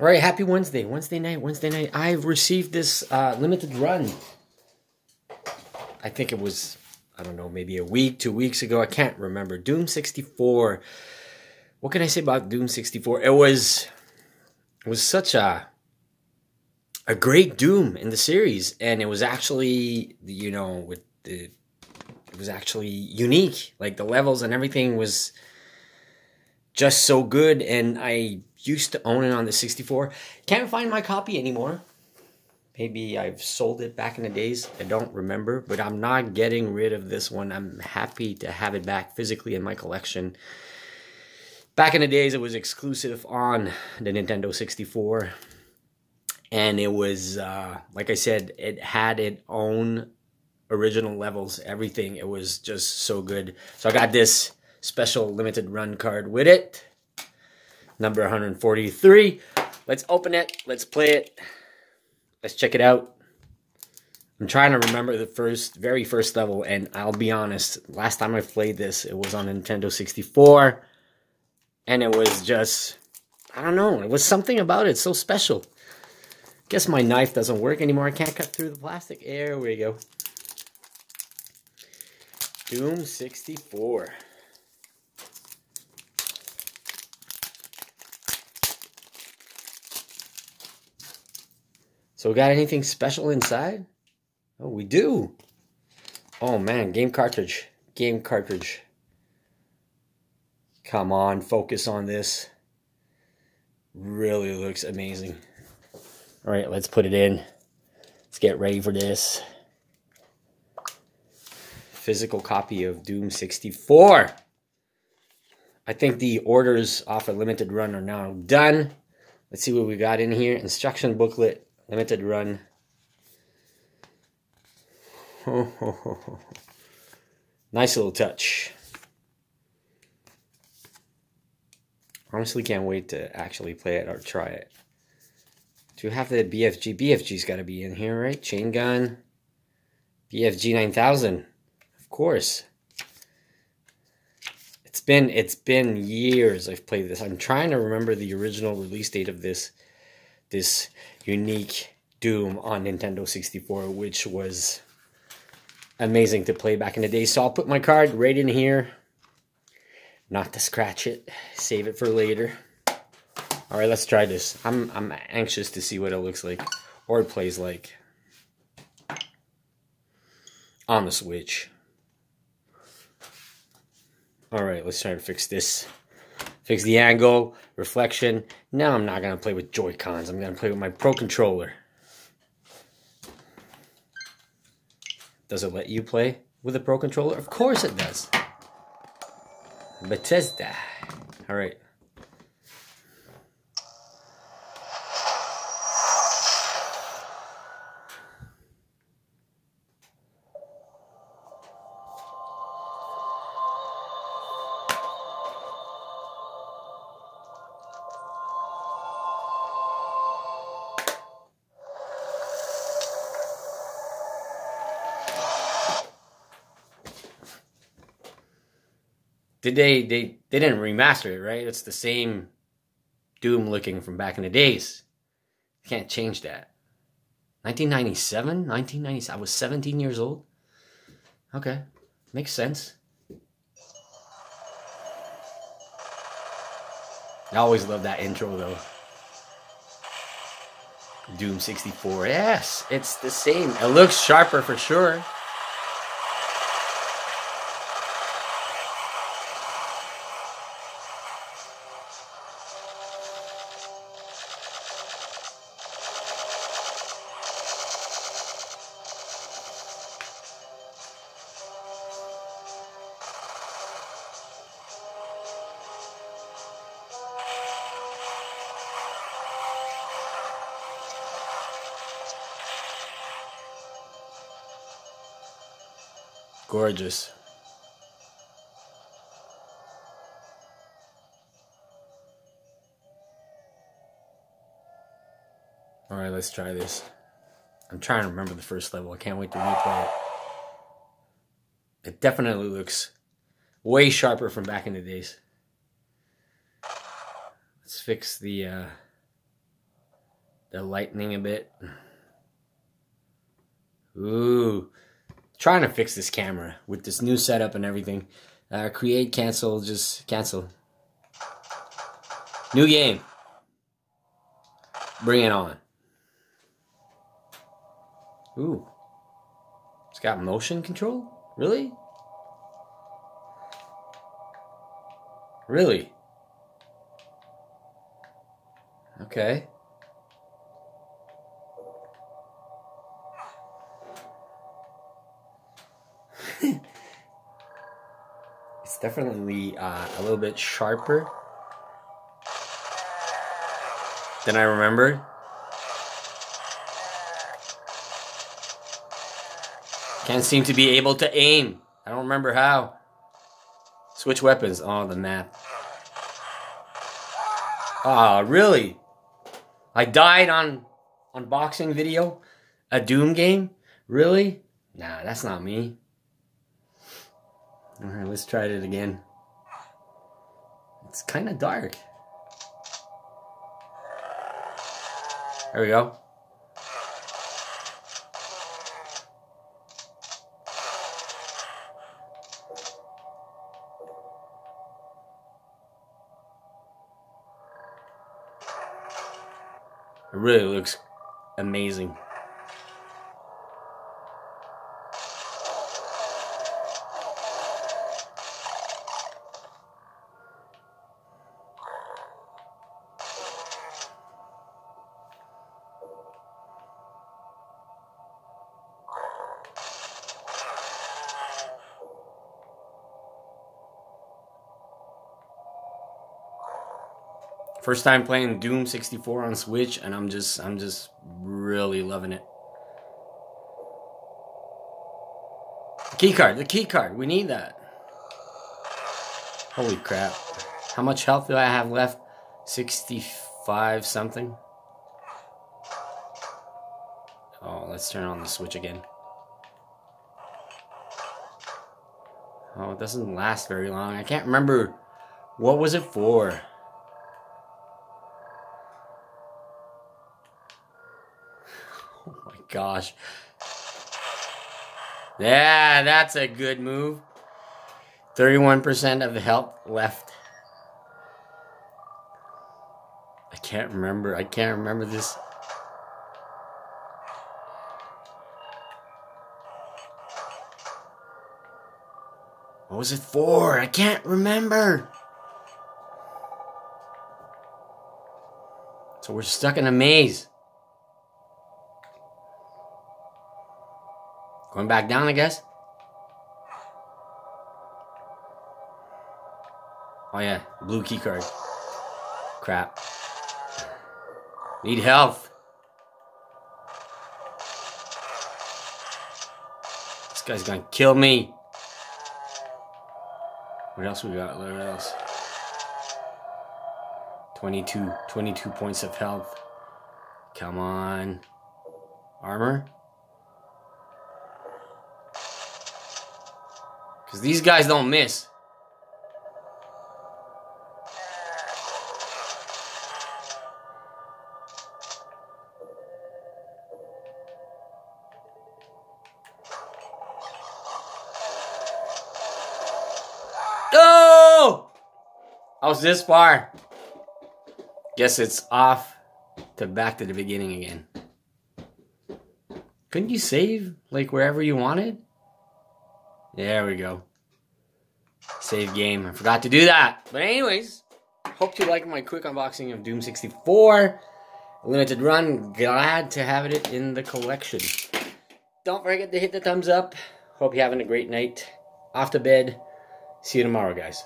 All right, happy Wednesday. Wednesday night, Wednesday night. I've received this uh, limited run. I think it was, I don't know, maybe a week, two weeks ago. I can't remember. Doom 64. What can I say about Doom 64? It was, it was such a, a great Doom in the series. And it was actually, you know, with the, it was actually unique. Like the levels and everything was just so good. And I used to own it on the 64. Can't find my copy anymore. Maybe I've sold it back in the days. I don't remember, but I'm not getting rid of this one. I'm happy to have it back physically in my collection. Back in the days, it was exclusive on the Nintendo 64. And it was, uh, like I said, it had its own original levels, everything. It was just so good. So I got this special limited run card with it number 143. Let's open it. Let's play it. Let's check it out. I'm trying to remember the first, very first level, and I'll be honest, last time I played this, it was on Nintendo 64, and it was just, I don't know, it was something about it so special. Guess my knife doesn't work anymore. I can't cut through the plastic. There we go. Doom 64. So got anything special inside? Oh, we do. Oh man, game cartridge. Game cartridge. Come on, focus on this. Really looks amazing. All right, let's put it in. Let's get ready for this. Physical copy of Doom 64. I think the orders off a limited run are now done. Let's see what we got in here. Instruction booklet, limited run. nice little touch. Honestly, can't wait to actually play it or try it. Do you have the BFG? BFG's got to be in here, right? Chain gun. BFG 9000. Of course. It's been it's been years I've played this. I'm trying to remember the original release date of this this unique Doom on Nintendo 64, which was amazing to play back in the day. So I'll put my card right in here. Not to scratch it. Save it for later. All right, let's try this. I'm, I'm anxious to see what it looks like or it plays like on the Switch. All right, let's try to fix this. Fix the angle, reflection. Now I'm not going to play with Joy-Cons. I'm going to play with my Pro Controller. Does it let you play with a Pro Controller? Of course it does. Bethesda. All right. Did they they they didn't remaster it, right? It's the same Doom looking from back in the days. Can't change that. 1997? 1997. I was 17 years old. Okay. Makes sense. I always love that intro though. Doom 64. Yes, it's the same. It looks sharper for sure. Gorgeous. All right, let's try this. I'm trying to remember the first level. I can't wait to replay it. It definitely looks way sharper from back in the days. Let's fix the uh, the lightning a bit. Ooh. Trying to fix this camera with this new setup and everything. Uh, create, cancel, just cancel. New game. Bring it on. Ooh. It's got motion control? Really? Really? Okay. It's definitely uh, a little bit sharper than I remembered. Can't seem to be able to aim. I don't remember how. Switch weapons. Oh, the map. Ah, oh, really? I died on unboxing video? A Doom game? Really? Nah, that's not me. Alright, let's try it again. It's kind of dark. There we go. It really looks amazing. First time playing Doom 64 on Switch, and I'm just, I'm just really loving it. Key card, the key card, we need that. Holy crap. How much health do I have left? 65 something? Oh, let's turn on the switch again. Oh, it doesn't last very long. I can't remember. What was it for? Gosh. Yeah, that's a good move. 31% of the health left. I can't remember. I can't remember this. What was it for? I can't remember. So we're stuck in a maze. Going back down, I guess. Oh yeah, blue key card. Crap. Need health. This guy's gonna kill me. What else we got? What else? 22, 22 points of health. Come on. Armor? Because these guys don't miss. Oh! I was this far. Guess it's off to back to the beginning again. Couldn't you save like wherever you wanted? There we go. Save game. I forgot to do that. But anyways, hope you like my quick unboxing of Doom 64. Limited run. Glad to have it in the collection. Don't forget to hit the thumbs up. Hope you're having a great night. Off to bed. See you tomorrow, guys.